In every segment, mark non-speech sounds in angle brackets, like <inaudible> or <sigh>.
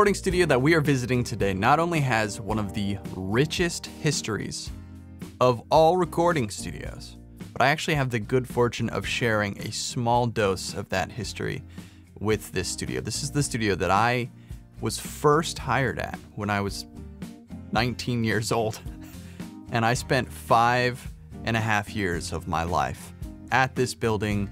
recording studio that we are visiting today not only has one of the richest histories of all recording studios, but I actually have the good fortune of sharing a small dose of that history with this studio. This is the studio that I was first hired at when I was 19 years old. <laughs> And I spent five and a half years of my life at this building,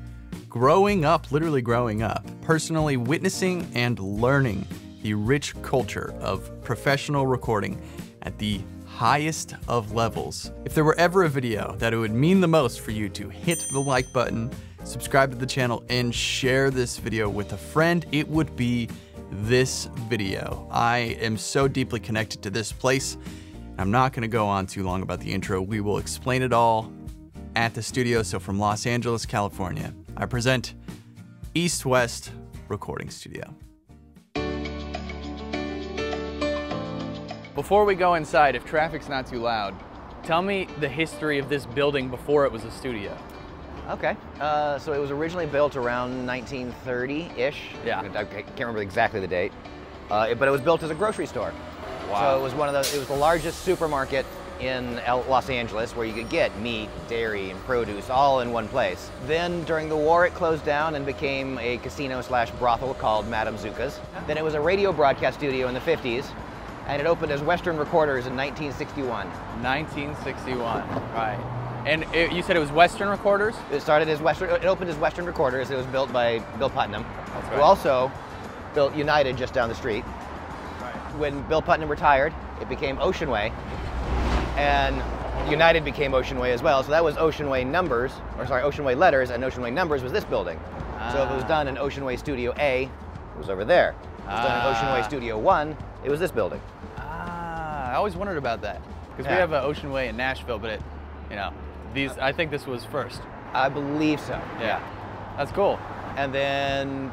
growing up, literally growing up, personally witnessing and learning the rich culture of professional recording at the highest of levels. If there were ever a video that it would mean the most for you to hit the like button, subscribe to the channel, and share this video with a friend, it would be this video. I am so deeply connected to this place I'm not going to go on too long about the intro. We will explain it all at the studio. So, from Los Angeles, California, I present East West Recording Studio. Before we go inside, if traffic's not too loud, tell me the history of this building before it was a studio. Okay, uh, so it was originally built around 1930-ish. Yeah. I can't remember exactly the date, uh, but it was built as a grocery store. Wow. So it was one of the, it was the largest supermarket in Los Angeles where you could get meat, dairy, and produce all in one place. Then during the war it closed down and became a casino slash brothel called Madame Zuka's. Then it was a radio broadcast studio in the 50s and it opened as Western Recorders in 1961. 1961, right. And it, you said it was Western Recorders? It started as Western, it opened as Western Recorders. It was built by Bill Putnam, That's who also built United just down the street. Right. When Bill Putnam retired, it became Oceanway, and United became Oceanway as well. So that was Oceanway numbers, or sorry, Oceanway letters, and Oceanway numbers was this building. Ah. So if it was Ah. done in Oceanway Studio A, it was over there. If it was done in Ah. Oceanway Studio 1, it was this building. I always wondered about that. Because we have an Ocean Way in Nashville, but it, you know, these, I think this was first. I believe so. Yeah. That's cool. And then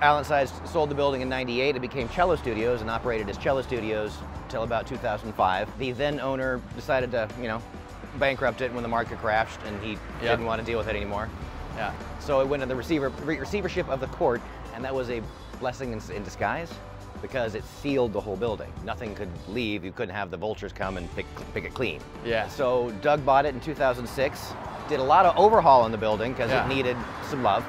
Allen Sides sold the building in 98. It became Cello Studios and operated as Cello Studios till about 2005. The then owner decided to, you know, bankrupt it when the market crashed and he Yeah. didn't want to deal with it anymore. Yeah. So it went to the receiver, receivership of the court, and that was a blessing in, in disguise because it sealed the whole building. Nothing could leave. You couldn't have the vultures come and pick, pick it clean. Yeah. So Doug bought it in 2006, did a lot of overhaul on the building because Yeah. it needed some love,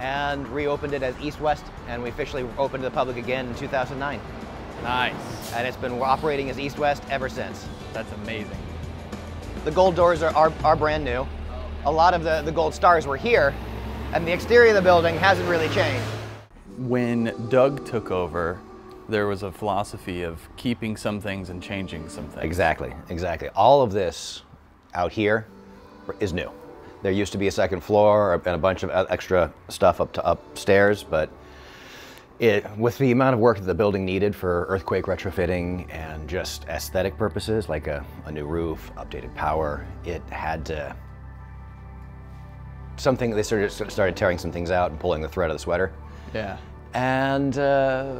and reopened it as East West, and we officially opened to the public again in 2009. Nice. And it's been operating as East West ever since. That's amazing. The gold doors are, are, are brand new. A lot of the, the gold stars were here, and the exterior of the building hasn't really changed. When Doug took over, there was a philosophy of keeping some things and changing some things. Exactly, exactly. All of this out here is new. There used to be a second floor and a bunch of extra stuff up to upstairs, but it, with the amount of work that the building needed for earthquake retrofitting and just aesthetic purposes, like a, a new roof, updated power, it had to something. They started started tearing some things out and pulling the thread of the sweater, Yeah. And uh,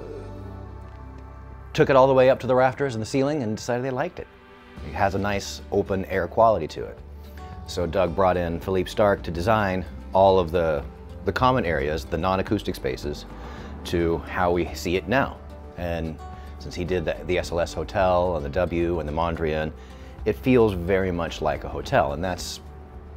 took it all the way up to the rafters and the ceiling and decided they liked it. It has a nice open air quality to it. So Doug brought in Philippe Starck to design all of the, the common areas, the non-acoustic spaces, to how we see it now. And since he did the, the SLS Hotel and the W and the Mondrian, it feels very much like a hotel. And that's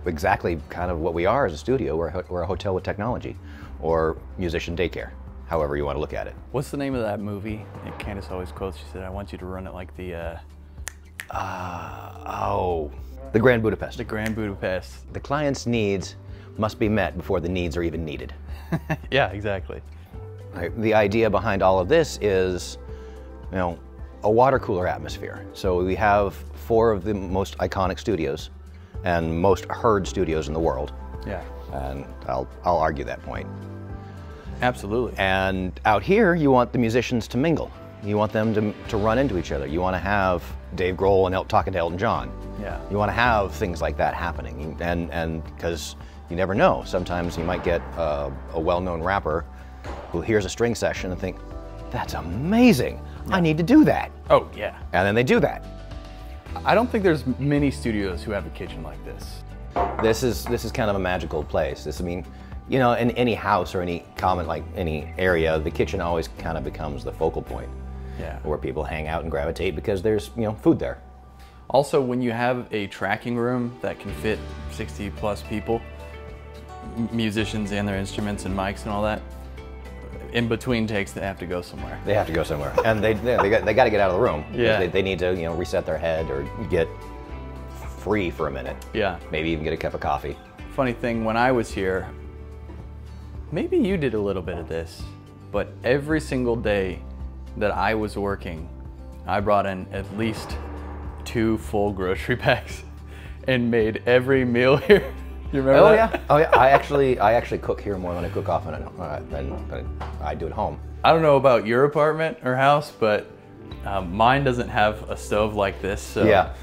exactly kind of what we are as a studio. We're a, we're a hotel with technology or musician daycare, however you want to look at it. What's the name of that movie? that Candace always quotes. She said, "I want you to run it like the uh, Oh, the Grand Budapest. the Grand Budapest." The client's needs must be met before the needs are even needed. <laughs> yeah, exactly. The idea behind all of this is, you know, a water cooler atmosphere. So we have four of the most iconic studios and most heard studios in the world. Yeah. And I'll, I'll argue that point. Absolutely. And out here, you want the musicians to mingle. You want them to, to run into each other. You want to have Dave Grohl and El, talking to Elton John. Yeah. You want to have things like that happening, and and because you never know. Sometimes you might get uh, a well-known rapper who hears a string session and think, "That's amazing! I need to do that," Oh yeah. and then they do that. I don't think there's many studios who have a kitchen like this. This is this is kind of a magical place. This, I mean, you know, in any house or any common, like any area, the kitchen always kind of becomes the focal point Yeah. where people hang out and gravitate because there's, you know, food there. Also, when you have a tracking room that can fit 60 plus people, musicians and their instruments and mics and all that, in between takes they have to go somewhere. They have to go somewhere, and they they, they got, they got to get out of the room. Yeah. They, they need to you know reset their head or get free for a minute. Yeah. Maybe even get a cup of coffee. Funny thing, when I was here, maybe you did a little bit of this, but every single day that I was working, I brought in at least two full grocery <laughs> bags and made every meal <laughs> here. You remember Oh that? yeah. Oh yeah. I actually I actually cook here more than I cook often uh, than, than I do at home. I don't know about your apartment or house, but um, mine doesn't have a stove like this. So Yeah.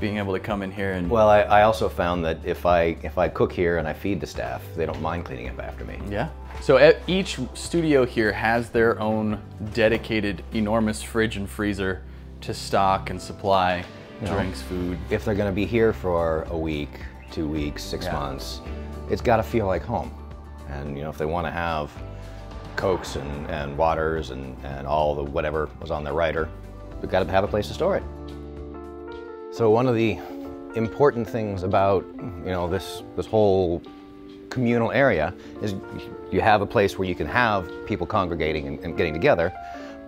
Being able to come in here and Well, I, I also found that if I if I cook here and I feed the staff, they don't mind cleaning up after me. yeah. So each studio here has their own dedicated enormous fridge and freezer to stock and supply drinks, food. If they're going to be here for a week, two weeks, six Yeah. months, it's got to feel like home. And you know, if they want to have cokes and, and waters and, and all the whatever was on their rider, we've got to have a place to store it. So one of the important things about you know this this whole communal area is you have a place where you can have people congregating and, and getting together,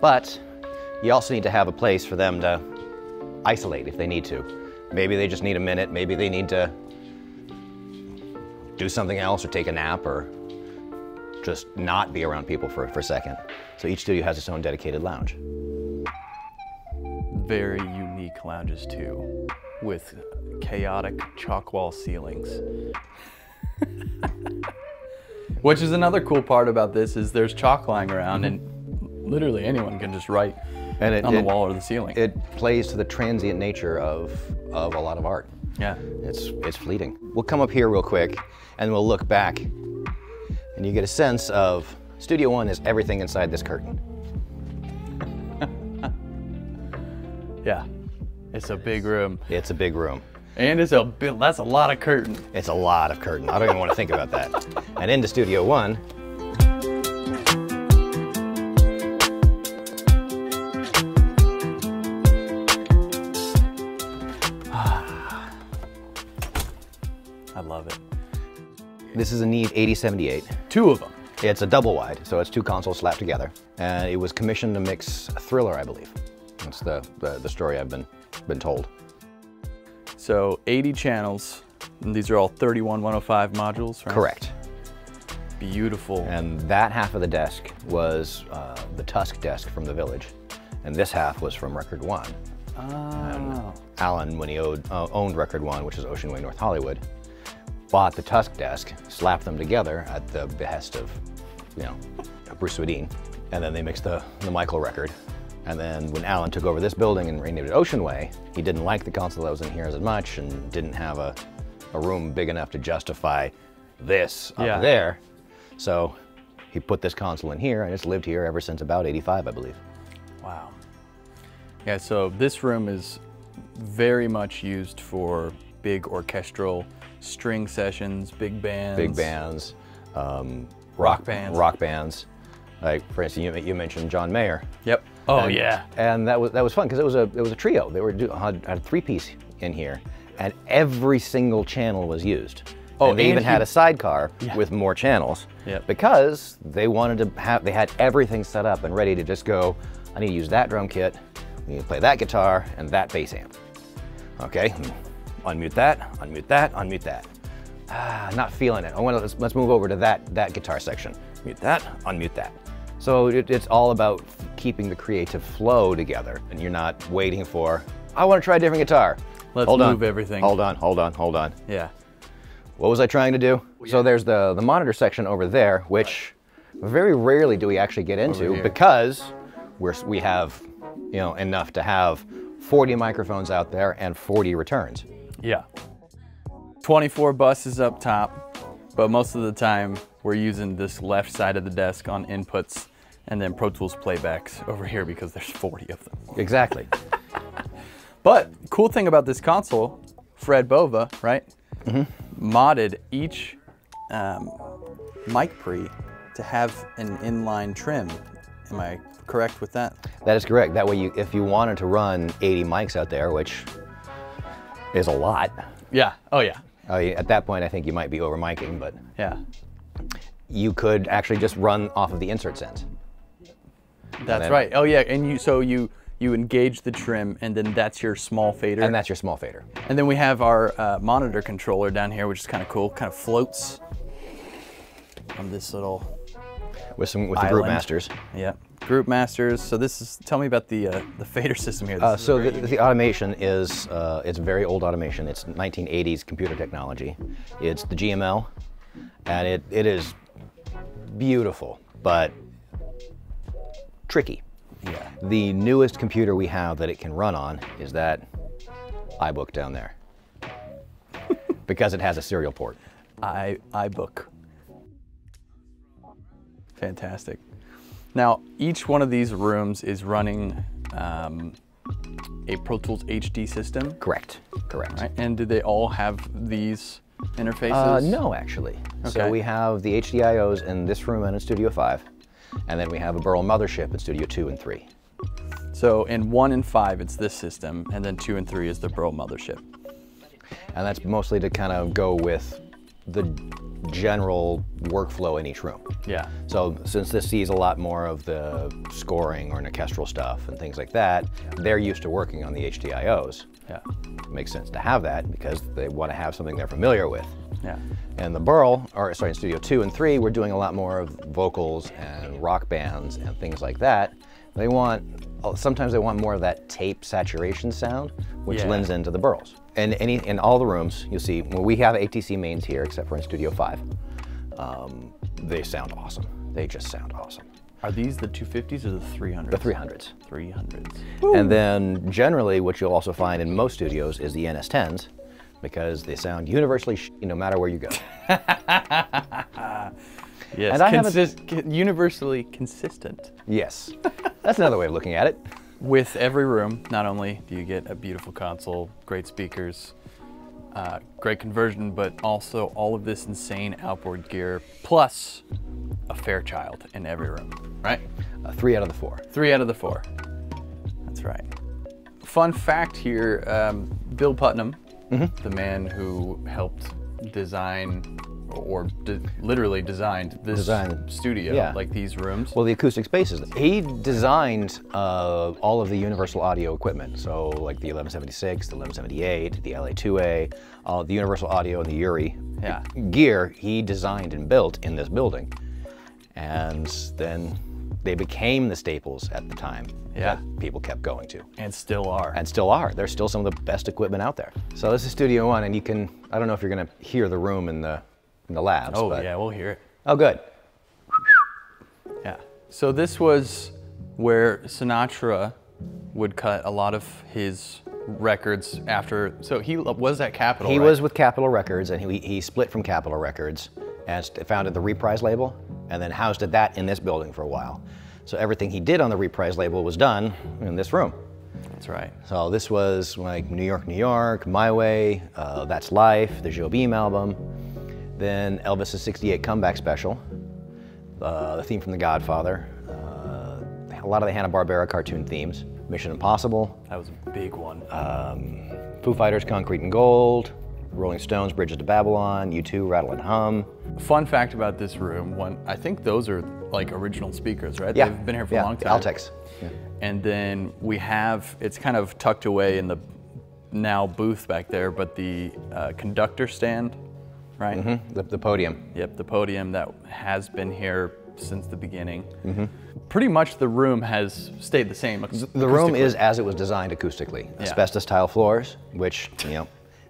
but you also need to have a place for them to isolate if they need to. Maybe they just need a minute, maybe they need to do something else or take a nap or just not be around people for, for a second. So each studio has its own dedicated lounge. Very unique lounges too, with chaotic chalk wall ceilings. <laughs> Which is another cool part about this is there's chalk lying around and literally anyone can just write And it, on the it- wall or the ceiling. it plays to the transient nature of, of a lot of art. yeah. It's, it's fleeting. We'll come up here real quick and we'll look back and you get a sense of Studio One is everything inside this curtain. <laughs> Yeah. It's a big room. It's a big room. And it's a bit that's a lot of curtain. It's a lot of curtain. I don't even want to think about that. <laughs> And into Studio One, <sighs> I love it. this is a Neve 8078. Two of them. It's a double wide, so it's two consoles slapped together. And it was commissioned to mix a thriller, I believe. That's the, the, the story I've been, been told. So 80 channels. And these are all 31105 modules, right? Correct. Beautiful. And that half of the desk was uh, the Tusk desk from the village. And this half was from Record One. Oh. Allen, when he owed, uh, owned Record One, which is Ocean Way, North Hollywood, bought the Tusk desk, slapped them together at the behest of, you know, Bruce Swedien, and then they mixed the, the Michael record. And then when Allen took over this building and renamed it Ocean Way, he didn't like the console that was in here as much and didn't have a, a room big enough to justify this up Yeah. there. So he put this console in here and it's lived here ever since about 85, I believe. Wow. Yeah, so this room is very much used for big orchestral string sessions, big bands. big bands, um, Rock bands. rock bands. Like for instance, you, you mentioned John Mayer. Yep. Oh and, yeah. and that was that was fun because it was a it was a trio. They were do, had, had a three piece in here, and every single channel was used. Oh, and they and even had a sidecar Yeah. with more channels Yep. because they wanted to have they had everything set up and ready to just go. I need to use that drum kit. I need to play that guitar and that bass amp. Okay, unmute that, unmute that, unmute that. Ah, not feeling it. I want to let's, let's move over to that that guitar section. Mute that, unmute that. So it, it's all about keeping the creative flow together, and you're not waiting for. I want to try a different guitar. Let's hold on. move everything. Hold on, hold on, hold on. Yeah. What was I trying to do? So there's the the monitor section over there, which very rarely do we actually get into because we're we have you know enough to have 40 microphones out there and 40 returns. Yeah. 24 buses up top, but most of the time we're using this left side of the desk on inputs and then Pro Tools playbacks over here because there's 40 of them. Exactly. <laughs> But cool thing about this console, Fred Bova, right? mm -hmm. Modded each um, mic pre to have an inline trim. Am I correct with that? That is correct. That way, you, if you wanted to run 80 mics out there, which is a lot, Yeah. Oh yeah. at that point, I think you might be over miking, but Yeah. you could actually just run off of the insert sends. That's right. Oh yeah. And you so you you engage the trim and then that's your small fader. And that's your small fader. And then we have our uh, monitor controller down here, which is kind of cool. Kind of floats on this little With some with the group masters. yeah group masters. So this is tell me about the uh, the fader system here. Uh, so the, the automation is uh, it's very old automation. It's 1980s computer technology. It's the GML, and it, it is beautiful, but tricky. Yeah. The newest computer we have that it can run on is that iBook down there, <laughs> because it has a serial port. i iBook. Fantastic. Now each one of these rooms is running um, a Pro Tools HD system, Correct. Correct. right? And do they all have these interfaces? Uh, no, actually. Okay. So we have the HDIOs in this room and in Studio 5, and then we have a Burl Mothership in Studio 2 and 3. So in one and five, it's this system, and then two and three is the Burl mothership. And that's mostly to kind of go with the general workflow in each room. Yeah. So since this sees a lot more of the scoring or an orchestral stuff and things like that, they're used to working on the HDIOs. Yeah. It makes sense to have that because they want to have something they're familiar with. Yeah. And the Burl, or sorry, in Studio 2 and 3, we're doing a lot more of vocals and rock bands and things like that. They want, sometimes they want more of that tape saturation sound, which Yeah. lends into the Burls. And any, in all the rooms, you'll see, well, we have ATC mains here, except for in Studio 5. Um, they sound awesome. They just sound awesome. Are these the 250s or the 300s? The 300s. 300s. And then generally, what you'll also find in most studios is the NS10s, because they sound universally sh- no matter where you go. <laughs> Yes. And I consist- con- universally consistent. yes, that's another way of looking at it. With every room, not only do you get a beautiful console, great speakers, uh, great conversion, but also all of this insane outboard gear, plus a Fairchild in every room, right? Uh, three out of the four. Three out of the four. That's right. Fun fact here um, Bill Putnam, the man who helped design or de- literally designed this studio, Yeah. like these rooms. Well, the acoustic spaces. He designed uh, all of the Universal Audio equipment. So, like the 1176, the 1178, the LA2A, uh, the Universal Audio, and the UREI Yeah. gear. He designed and built in this building, and then they became the staples at the time Yeah. that people kept going to. and still are. and still are. They're still some of the best equipment out there. So this is Studio One, and you can. I don't know if you're gonna hear the room in the in the labs. oh, but, yeah, we'll hear it. Oh, good. Yeah. So this was where Sinatra would cut a lot of his records after. So he was at Capitol. He right? was with Capitol Records, and he he split from Capitol Records and founded the Reprise label, and then housed it that in this building for a while. So everything he did on the Reprise label was done in this room. That's right. So this was like New York, New York, My Way, uh, That's Life, the Jobim album, then Elvis's 68 comeback special, uh, the theme from The Godfather, uh, a lot of the Hanna-Barbera cartoon themes, Mission Impossible, That was a big one. um, Foo Fighters, Concrete and Gold, Rolling Stones, Bridges to Babylon, U2, Rattle and Hum. Fun fact about this room: one, I think those are like original speakers, right? Yeah, They've been here for yeah, a long time. Altecs. Yeah. And then we have it's kind of tucked away in the now booth back there, but the uh, conductor stand, right? Mhm, The, the podium. Yep, the podium that has been here since the beginning. Mm-hmm. Pretty much the room has stayed the same. The room is as it was designed acoustically. Asbestos tile floors, which, you know,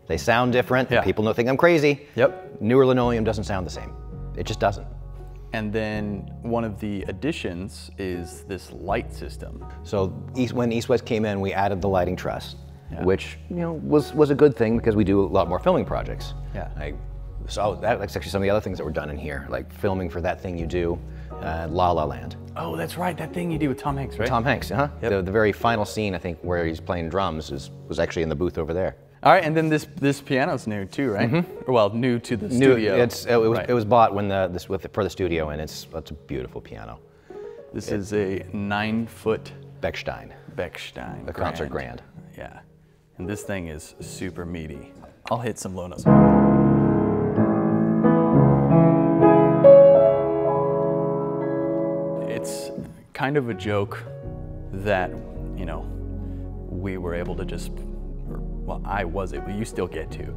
they sound different. Yeah. People don't think I'm crazy. Yep. Newer linoleum doesn't sound the same. It just doesn't. And then one of the additions is this light system. So East, when East West came in, we added the lighting truss, Yeah. which you know was was a good thing because we do a lot more filming projects. Yeah. Like, so that, that's actually some of the other things that were done in here, like filming for that thing you do, uh, La La Land. Oh, that's right, that thing you do with Tom Hanks, right? Tom Hanks, huh? Yep. The, the very final scene, I think, where he's playing drums is was actually in the booth over there. All right, and then this this piano's new too, right? Well, new to the Mm-hmm. New- studio. It's it was, Right. it was bought when the this with for the studio, and it's it's a beautiful piano. This is a nine foot Bechstein, Bechstein. the concert grand. Yeah, and this thing is super meaty. I'll hit some low notes. It's kind of a joke that, you know, we were able to just, well, I was able, you still get to,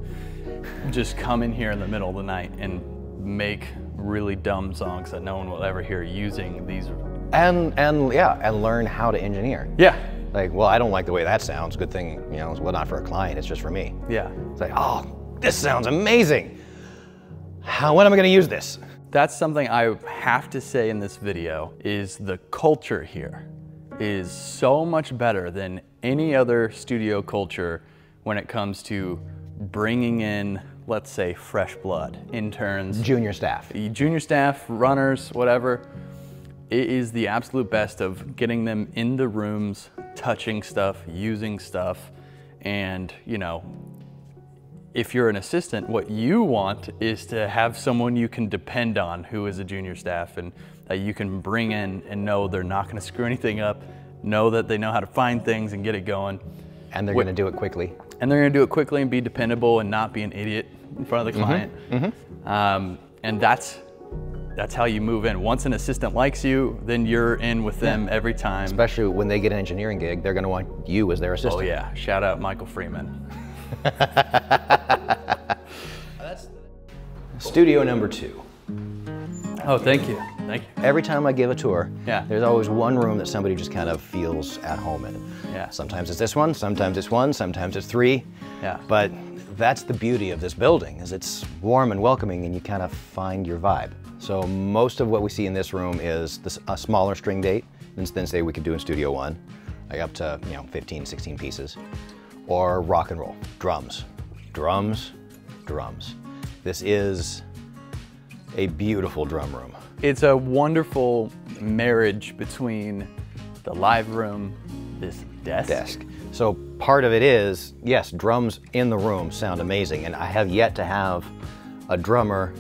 just come in here in the middle of the night and make really dumb songs that no one will ever hear using these. And and yeah, and learn how to engineer. Yeah, Like, well, I don't like the way that sounds. Good thing, you know, it's well not for a client. It's just for me. yeah. It's like, oh, this sounds amazing. How when am I going to use this? That's something I have to say in this video is the culture here is so much better than any other studio culture when it comes to bringing in, let's say, fresh blood, interns, Junior staff. junior staff, runners, whatever. It is the absolute best of getting them in the rooms, touching stuff, using stuff, and you know, if you're an assistant, what you want is to have someone you can depend on who is a junior staff and that you can bring in and know they're not going to screw anything up, know that they know how to find things and get it going. And they're What- going to do it quickly. And they're going to do it quickly and be dependable and not be an idiot in front of the client. Um, and that's that's how you move in. Once an assistant likes you, then you're in with them every time. Especially when they get an engineering gig, they're going to want you as their assistant. Oh yeah, shout out Michael Freeman. <laughs> Studio number two. Oh, thank you, thank you. Every time I give a tour, Yeah. there's always one room that somebody just kind of feels at home in. Yeah. Sometimes it's this one, sometimes it's one, sometimes it's three. Yeah. But that's the beauty of this building is it's warm and welcoming and you kind of find your vibe. So most of what we see in this room is this, a smaller string date than, than say we could do in Studio One, like up to you know 15, 16 pieces, or rock and roll, drums, drums, drums. This is a beautiful drum room. It's a wonderful marriage between the live room, this desk. desk. So part of it is, yes, drums in the room sound amazing, and I have yet to have a drummer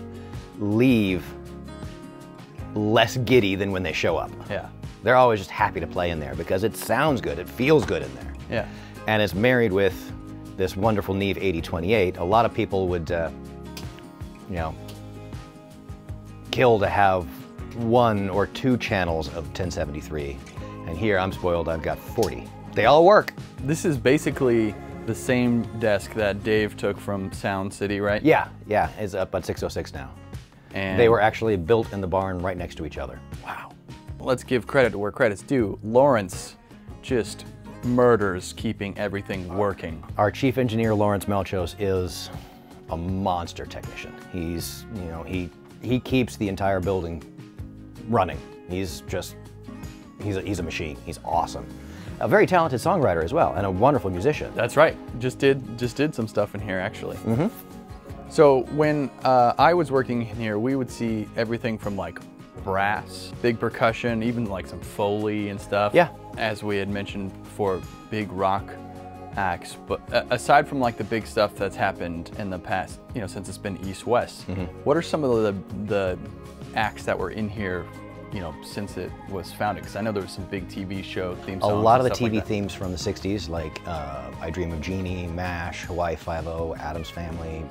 leave less giddy than when they show up. Yeah, They're always just happy to play in there because it sounds good, it feels good in there. yeah, And it's married with this wonderful Neve 8028. A lot of people would, uh, you know, kill to have one or two channels of 1073. And here I'm spoiled, I've got 40. They all work. This is basically the same desk that Dave took from Sound City, right? Yeah, yeah, it's up at 606 now. And They were actually built in the barn right next to each other. wow. Let's give credit where credit's due. Lawrence just murders keeping everything working. Our chief engineer, Lawrence Melchos, is a monster technician. He's, you know, he, he keeps the entire building running. He's just, he's a, he's a machine. He's awesome. A very talented songwriter as well, and a wonderful musician. That's right. Just did just did some stuff in here actually. Mm-hmm. So when uh, I was working in here, we would see everything from like brass, big percussion, even like some foley and stuff. Yeah. As we had mentioned before, big rock acts. But uh, aside from like the big stuff that's happened in the past, you know, since it's been East West, what are some of the the acts that were in here? You know, since it was founded, because I know there was some big TV show theme A lot of the TV like themes from the 60s, like uh, I Dream of Jeannie, MASH, Hawaii Five-O, Addams Family,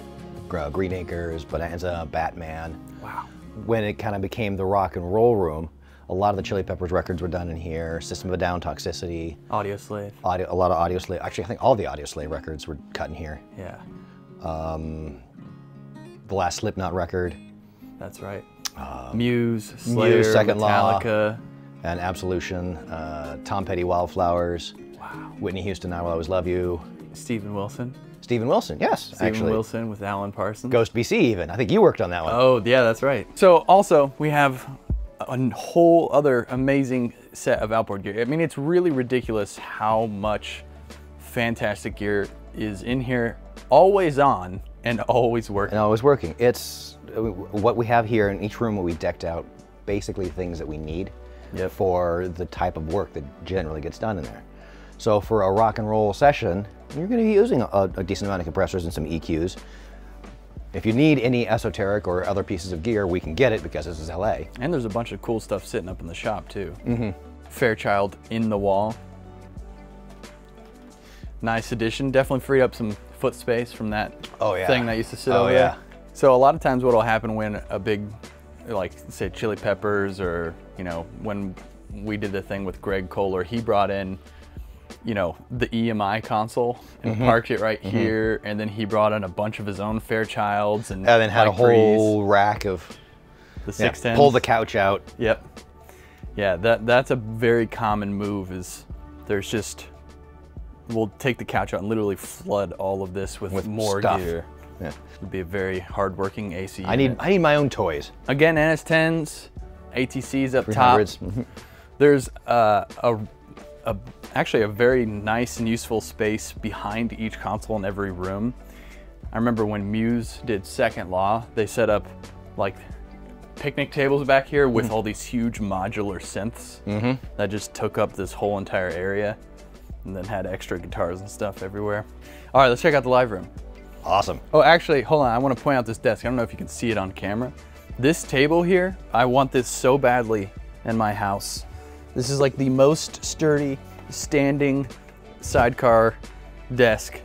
Green Acres, Bonanza, Batman. Wow. When it kind of became the rock and roll room, a lot of the Chili Peppers records were done in here. System of a Down, Toxicity, Audioslave. audio, a lot of Audioslave. Actually, I think all the Audioslave records were cut in here. Yeah, The last Slipknot record, that's right. Muse, Slayer, Muse, Second Law. Metallica. and Absolution, uh, Tom Petty, Wildflowers, Wow. Whitney Houston, I Will Always Love You, Steven Wilson. Steven Wilson, yes, Steven actually. Wilson with Alan Parsons. Ghost BC even. I think you worked on that one. Oh, yeah, that's right. So also we have a whole other amazing set of outboard gear. I mean, it's really ridiculous how much fantastic gear is in here, always on and always working. and always working. It's uh, what we have here in each room. What we decked out, basically things that we need Yep. for the type of work that generally gets done in there. So for a rock and roll session, You're going to be using a, a decent amount of compressors and some EQs. If you need any esoteric or other pieces of gear, we can get it because this is LA. And there's a bunch of cool stuff sitting up in the shop too. Mm-hmm. Fairchild in the wall. Nice addition. Definitely freed up some foot space from that Oh, yeah. thing that used to sit Oh, over yeah. there. So a lot of times what will happen when a big, like say chili peppers or, you know, when we did the thing with Greg Kohler, he brought in, you know, the EMI console and Mm-hmm. parked it right here. And then he brought in a bunch of his own Fairchilds and, And then had a whole rack of the yeah, pull the couch out. Yep. Yeah, that that's a very common move. Is there's just we'll take the couch out and literally flood all of this with, With more stuff. gear. Yeah. It'd be a very hardworking AC. I need. I need my own toys. again NS10s, ATCs up top. 300s. <laughs> There's uh, a, a actually a very nice and useful space behind each console in every room. I remember when Muse did Second Law, they set up like picnic tables back here with all these huge modular synths that just took up this whole entire area and then had extra guitars and stuff everywhere. All right, let's check out the live room. Awesome. Oh, actually, hold on. I want to point out this desk. I don't know if you can see it on camera. This table here, I want this so badly in my house. This is like the most sturdy standing sidecar desk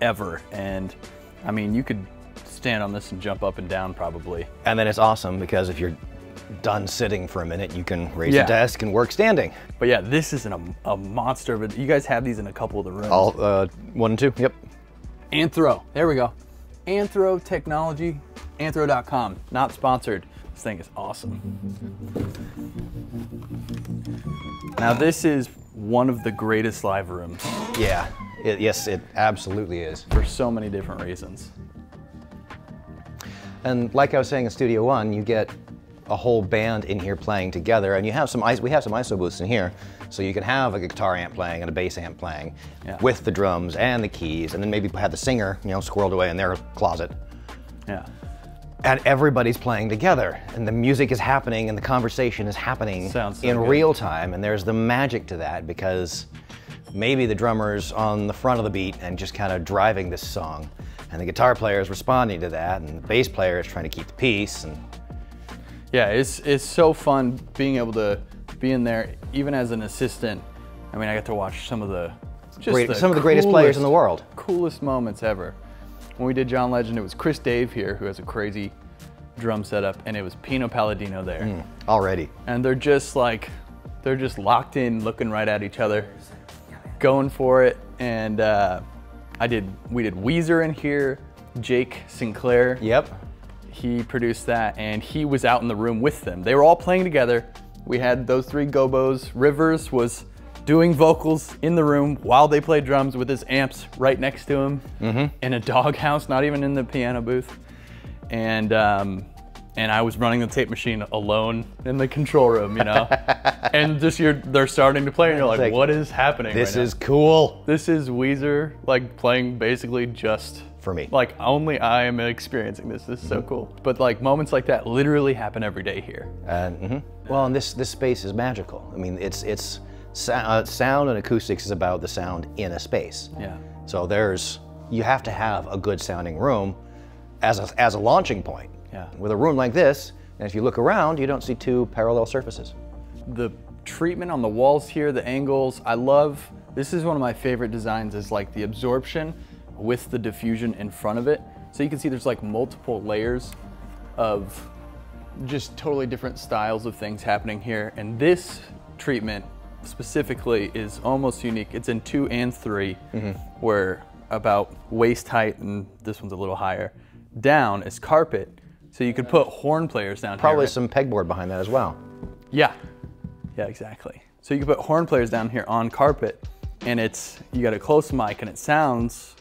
ever. And I mean, you could stand on this and jump up and down probably. And then it's awesome because if you're done sitting for a minute, you can raise Yeah. the desk and work standing. But yeah, this is an, a, monster. But you guys have these in a couple of the rooms. All uh, one and two. Yep. Anthro. There we go. Anthro Technology. Anthro.com. Not sponsored. This thing is awesome. Now this is one of the greatest live rooms Yeah. It, yes, it absolutely is. for so many different reasons. And like I was saying in Studio One, you get a whole band in here playing together, and you have some. We have some ISO booths in here, so you can have a guitar amp playing and a bass amp playing Yeah. with the drums and the keys, and then maybe have the singer, you know, squirreled away in their closet. Yeah. And everybody's playing together, and the music is happening, and the conversation is happening so in good. real time. And there's the magic to that because maybe the drummer's on the front of the beat and just kind of driving this song, and the guitar player is responding to that, and the bass player is trying to keep the peace. And Yeah, it's it's so fun being able to be in there, even as an assistant. I mean, I got to watch some of the just great, some of the greatest players in the world. coolest moments ever. When we did John Legend, it was Chris Dave here, who has a crazy drum setup, and it was Pino Palladino there. Hmm. Already. And they're just like, they're just locked in, looking right at each other, going for it. And uh, I did, we did Weezer in here, Jake Sinclair. Yep. He produced that, and he was out in the room with them. They were all playing together. We had those three gobos. Rivers was doing vocals in the room while they played drums with his amps right next to him in a doghouse, not even in the piano booth. And um, and I was running the tape machine alone in the control room, you know. <laughs> and just you're they're starting to play, and you're like, like, what is happening? This right now?" is cool this is Weezer like playing basically just for me. like only I am experiencing this. This is so cool. But like moments like that literally happen every day here. And mhm. well, and this this space is magical. I mean, it's it's uh, sound and acoustics is about the sound in a space. Yeah. So there's you have to have a good sounding room as a, as a launching point. Yeah. With a room like this, and if you look around, you don't see two parallel surfaces. The treatment on the walls here, the angles, I love. This is one of my favorite designs is like the absorption with the diffusion in front of it. So you can see there's like multiple layers of just totally different styles of things happening here. And this treatment specifically is almost unique. It's in two and 3 mm-hmm. where about waist height, and this one's a little higher, down is carpet. So you could put horn players down Probably here. some pegboard behind that as well. Yeah, yeah, exactly. So you can put horn players down here on carpet, and it's you got a close mic, and it sounds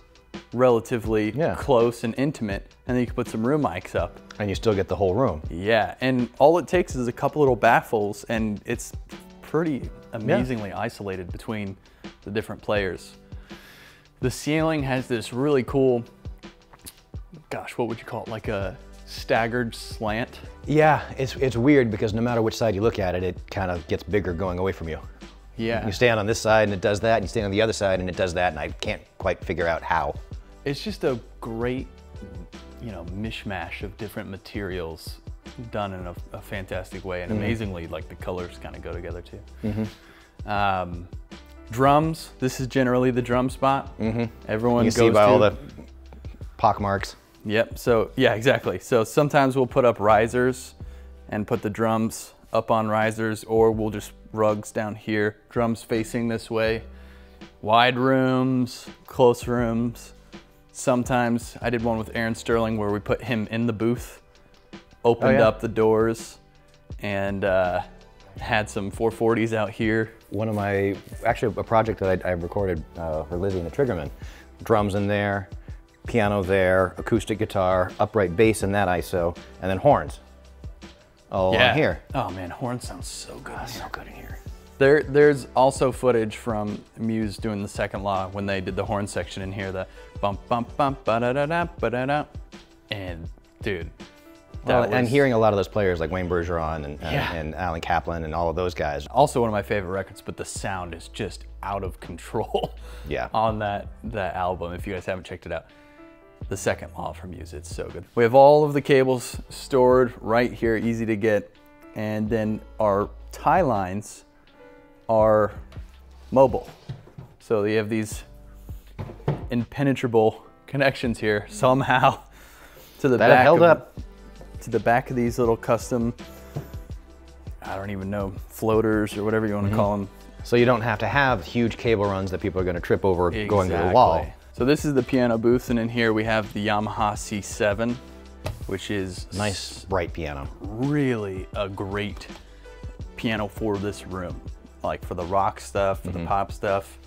relatively Yeah. close and intimate. And then you can put some room mics up. And you still get the whole room. Yeah, and all it takes is a couple little baffles, and it's pretty amazingly isolated between the different players. The ceiling has this really cool, gosh, what would you call it? Like a staggered slant. Yeah, it's it's weird because no matter which side you look at it, it kind of gets bigger going away from you. Yeah. You stand on this side and it does that, and you stand on the other side and it does that, and I can't quite figure out how. It's just a great, you know, mishmash of different materials done in a, a fantastic way, and Mm-hmm. amazingly, like the colors kind of go together too. Um, drums. This is generally the drum spot. Mm-hmm. Everyone You goes by to. all the pock marks. Yep. So yeah, exactly. So sometimes we'll put up risers and put the drums up on risers, or we'll just rugs down here, drums facing this way. Wide rooms, close rooms. Sometimes I did one with Aaron Sterling where we put him in the booth, opened yeah? up the doors, and uh, had some 440s out here. One of my, actually a project that I, I recorded uh, for Lizzie and the Triggerman. Drums in there, piano there, acoustic guitar, upright bass in that ISO, and then horns. All on here. Oh man, horn sounds so good. in. So good in here. There, there's also footage from Muse doing the second law when they did the horn section in here, the bump, bump, bump, ba da da da, ba da da. And dude, that Well, and hearing a lot of those players like Wayne Bergeron and, and, and Alan Kaplan and all of those guys. also one of my favorite records, but the sound is just out of control Yeah. <laughs> on that, that album. If you guys haven't checked it out, the second law from Muse, it's so good. We have all of the cables stored right here, easy to get. And then our tie lines are mobile. So you have these impenetrable connections here somehow <laughs> to the That back held of, up. to the back of these little custom I don't even know floaters or whatever you want to mm-hmm. call them. So you don't have to have huge cable runs that people are going to trip over going to the wall. So this is the piano booth, and in here we have the Yamaha C7, which is Nice bright piano. really a great piano for this room. Like for the rock stuff, for the pop stuff,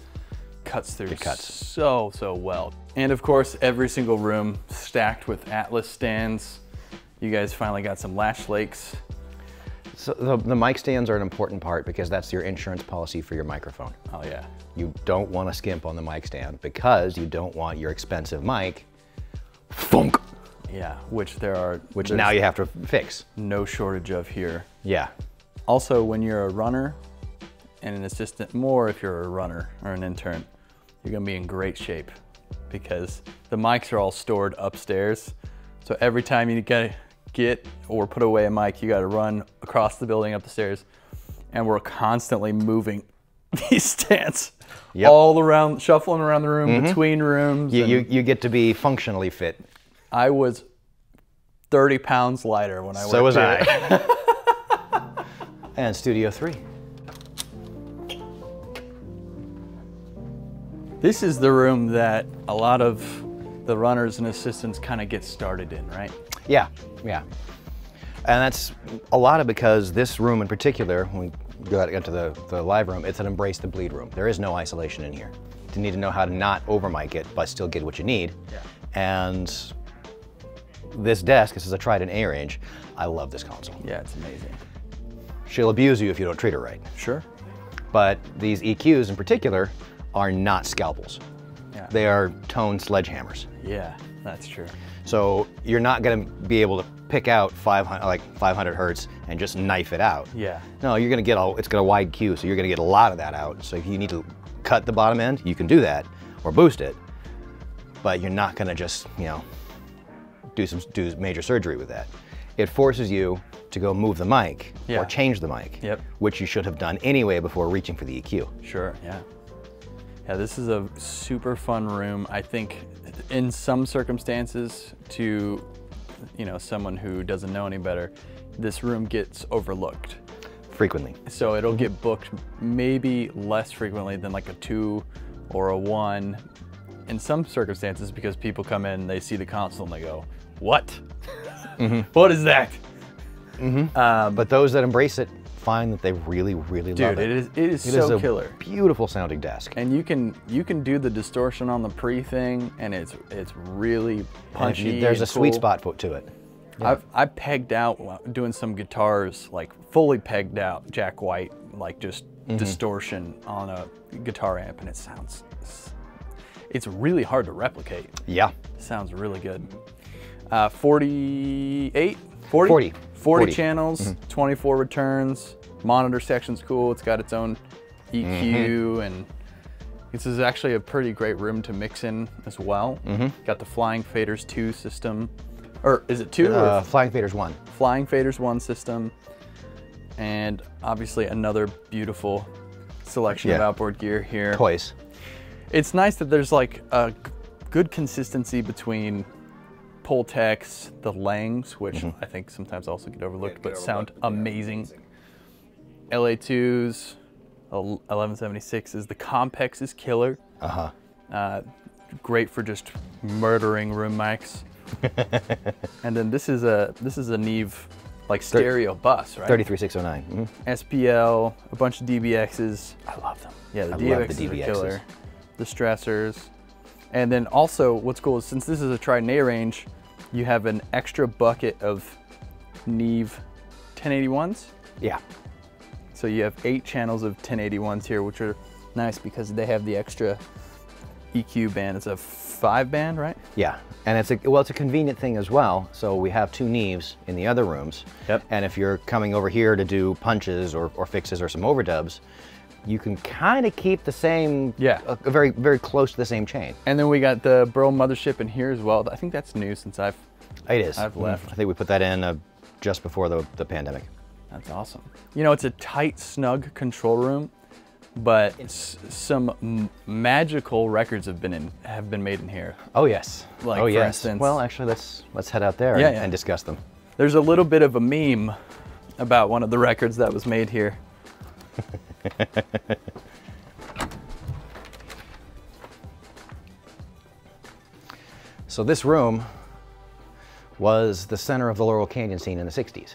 cuts through Mm-hmm. cuts. so, so well. And of course, every single room stacked with Atlas stands. You guys finally got some Latch Lakes. So the, the mic stands are an important part because that's your insurance policy for your microphone. Oh yeah. You don't want to skimp on the mic stand because you don't want your expensive mic funk, Yeah, which there are, which now you have to fix. no shortage of here. Yeah. Also, when you're a runner and an assistant, more if you're a runner or an intern, you're gonna be in great shape because the mics are all stored upstairs. So every time you gotta get or put away a mic, you gotta run across the building up the stairs. And we're constantly moving <laughs> these stands Yep. all around, shuffling around the room, mm-hmm. between rooms. You, you, you get to be functionally fit. I was 30 pounds lighter when I So was here. I. <laughs> and Studio 3. This is the room that a lot of the runners and assistants kind of get started in, right? Yeah, yeah. And that's a lot of because this room in particular, when we go out into the, the live room, it's an embrace the bleed room. There is no isolation in here. You need to know how to not over mic it, but still get what you need. Yeah. And this desk, this is a Trident A range. I love this console. Yeah, it's amazing. She'll abuse you if you don't treat her right. Sure. But these EQs in particular are not scalpels. Yeah. They are tone sledgehammers. Yeah, that's true. So you're not going to be able to pick out 500 like 500 hertz and just knife it out. Yeah. No, you're going to get all. It's got a wide Q, so you're going to get a lot of that out. So if you need to cut the bottom end, you can do that or boost it. But you're not going to just you know do some do major surgery with that. It forces you to go move the mic Yeah. or change the mic, Yep. which you should have done anyway before reaching for the EQ. Sure, yeah. Yeah, this is a super fun room. I think in some circumstances to you know, someone who doesn't know any better, this room gets overlooked. Frequently. So it'll get booked maybe less frequently than like a two or a one in some circumstances because people come in, they see the console and they go, What? Mm-hmm. <laughs> What is that? Mm-hmm. Um, but those that embrace it find that they really, really love it. Dude, it. is it is It so is a killer. beautiful sounding desk. And you can you can do the distortion on the pre thing and it's it's really punchy. you- there's a and sweet spot to it. I've I pegged out doing some guitars, like fully pegged out Jack White, like just Mm-hmm. distortion on a guitar amp, and it sounds. It's really hard to replicate. Yeah. sounds really good. Uh, 48, 40, 40. 40 40. channels, Mm-hmm. 24 returns. Monitor section's cool. It's got its own EQ, and this is actually a pretty great room to mix in as well. Got the Flying Faders 2 system, or is it 2 Uh, Flying Faders 1. Flying Faders 1 system, and obviously another beautiful selection of outboard gear here. Toys. It's nice that there's like a good consistency between Pultecs, the Langs, which Mm-hmm. I think sometimes also get overlooked, but sound amazing. LA2s, el- 1176s, the Compex is killer. Uh-huh. Uh, great for just murdering room mics. <laughs> and then this is a this is a Neve like stereo bus, right? 33609. Mhm. SPL, a bunch of DBXs. I love them. Yeah, the I DBXs, love the are DBXs. killer. The stressors. And then also, what's cool is since this is a Trident A range, you have an extra bucket of Neve 1081s. Yeah. So you have eight channels of 1081s here, which are nice because they have the extra EQ band. It's a five band, right? Yeah, and it's a well, it's a convenient thing as well. So we have two Neves in the other rooms. Yep. And if you're coming over here to do punches or, or fixes or some overdubs, you can kind of keep the same. Yeah. A, a very very close to the same chain. And then we got the Burl mothership in here as well. I think that's new since I've. It is. I've Mhm. left. I think we put that in uh, just before the the pandemic. That's awesome. You know, it's a tight, snug control room, but some m- magical records have been in have been made in here. Oh yes. Like, oh for yes. instance- well, actually, let's let's head out there Yeah, and, yeah. and discuss them. There's a little bit of a meme about one of the records that was made here. <laughs> <laughs> So this room was the center of the Laurel Canyon scene in the 60s.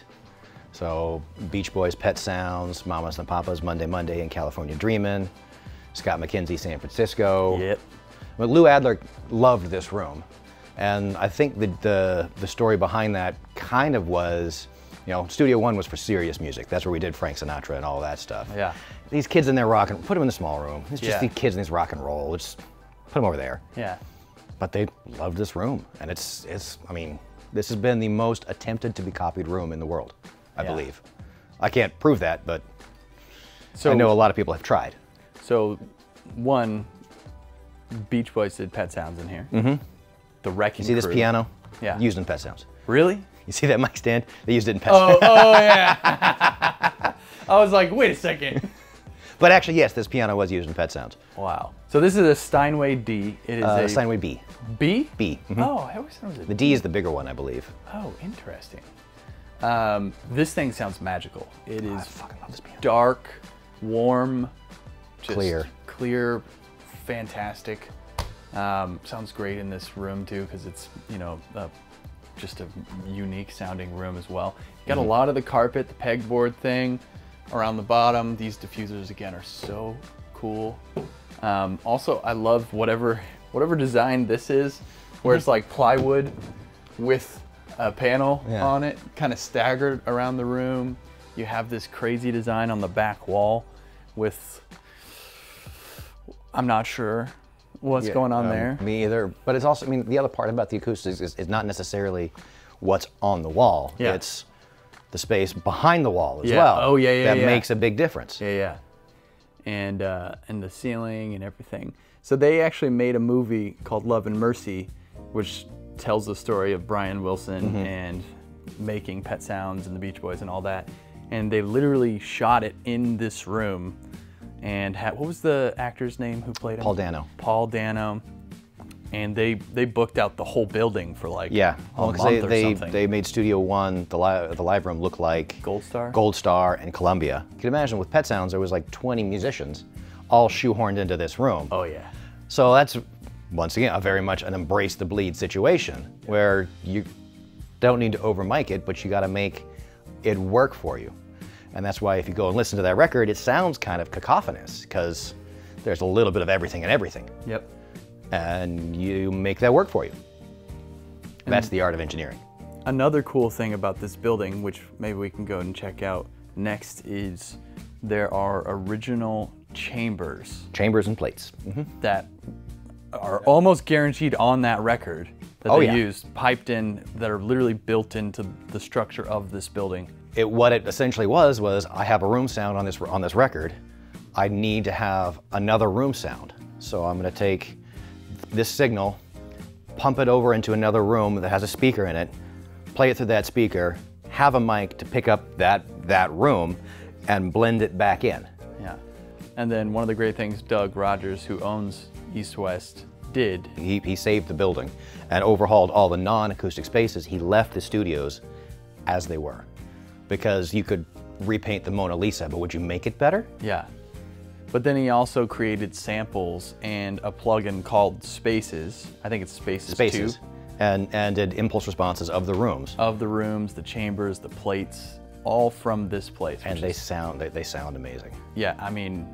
So Beach Boys, Pet Sounds, Mamas and Papas, Monday Monday, and California Dreamin', Scott McKenzie, San Francisco. Yep. But Lou Adler loved this room. And I think the, the, the story behind that kind of was, you know, Studio One was for serious music. That's where we did Frank Sinatra and all that stuff. Yeah. These kids in there rocking, put them in the small room. It's just Yeah. these kids in this rock and roll. Just put them over there Yeah. but they loved this room and it's it's i mean this has been the most attempted to be copied room in the world i Yeah. believe i can't prove that but So i know a lot of people have tried So, one, Beach Boys did Pet Sounds in here. Mm-hmm. The Wrecking you see this Crew. piano Yeah. used in pet sounds Really? You see that mic stand they used it in pet Oh, sounds oh yeah. <laughs> I was like, wait a second. <laughs> but actually yes this piano was used in pet sounds Wow. So this is a Steinway D. It is uh, a steinway b B. b mhm. Oh, I always thought it was a the d is the bigger one i believe Oh, interesting. Um, this thing sounds magical. It is fucking love this piano. dark, warm, just Clear. clear, fantastic. Um, sounds great in this room too because it's you know uh, just a unique sounding room as well. Got a lot of the carpet, the pegboard thing around the bottom. These diffusers again are so cool. Um, also, I love whatever whatever design this is, where it's like plywood with a panel Yeah. on it, kind of staggered around the room. You have this crazy design on the back wall with I'm not sure what's Yeah, going on um, there. Me either. But it's also, I mean, the other part about the acoustics is, is not necessarily what's on the wall. Yeah. It's the space behind the wall as Yeah. well. Oh, yeah, yeah, That yeah. makes a big difference. Yeah, yeah. And uh, and the ceiling and everything. So they actually made a movie called Love and Mercy, which tells the story of Brian Wilson Mm-hmm. and making Pet Sounds and the Beach Boys and all that. And they literally shot it in this room. And had, what was the actor's name who played him? Paul Dano. Paul Dano. And they they booked out the whole building for like Yeah, a month they, or they, something. they made Studio One, the live, the live room, look like Gold Star? Gold Star, and Columbia. You can imagine with Pet Sounds, there was like 20 musicians, all shoehorned into this room. oh yeah. So that's once again a very much an embrace the bleed situation where you don't need to over mic it, but you got to make it work for you. And that's why if you go and listen to that record, it sounds kind of cacophonous because there's a little bit of everything and everything, Yep. and you make that work for you. That's the art of engineering. Another cool thing about this building, which maybe we can go and check out next, is there are original chambers Chambers and plates. Mhm. that are almost guaranteed on that record that Oh, they yeah. used, piped in, that are literally built into the structure of this building. It, what it essentially was was I have a room sound on this on this record. I need to have another room sound. So I'm going to take this signal, pump it over into another room that has a speaker in it, play it through that speaker, have a mic to pick up that, that room, and blend it back in. Yeah. And then one of the great things Doug Rogers, who owns East West, did. He, he saved the building and overhauled all the non-acoustic spaces. He left the studios as they were because you could repaint the Mona Lisa, but would you make it better? Yeah. But then he also created samples and a plugin called Spaces. I think it's Spaces, Spaces. 2. And, and did impulse responses of the rooms. Of the rooms, the chambers, the plates, all from this place. and they is- sound they, they sound amazing. yeah, I mean,